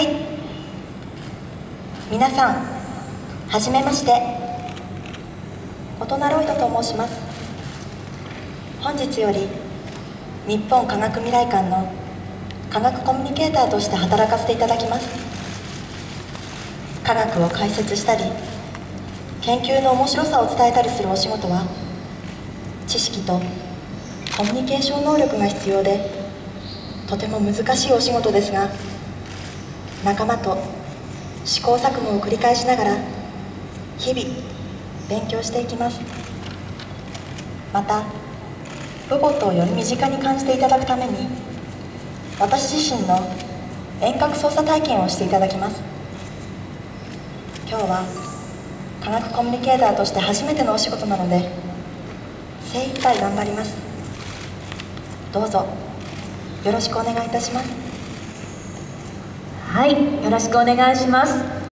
はい。皆さんはじめまして。音ナロイドと申します。本日より日本科学未来館の科学コミュニケーターとして働かせていただきます。科学を解説したり研究の面白さを伝えたりするお仕事は知識とコミュニケーション能力が必要でとても難しいお仕事ですが仲間と試行錯誤を繰り返しながら日々勉強していきます。またロボットをより身近に感じていただくために私自身の遠隔操作体験をしていただきます。今日は科学コミュニケーターとして初めてのお仕事なので精一杯頑張ります。どうぞよろしくお願いいたします。はいよろしくお願いします。